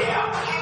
Yeah.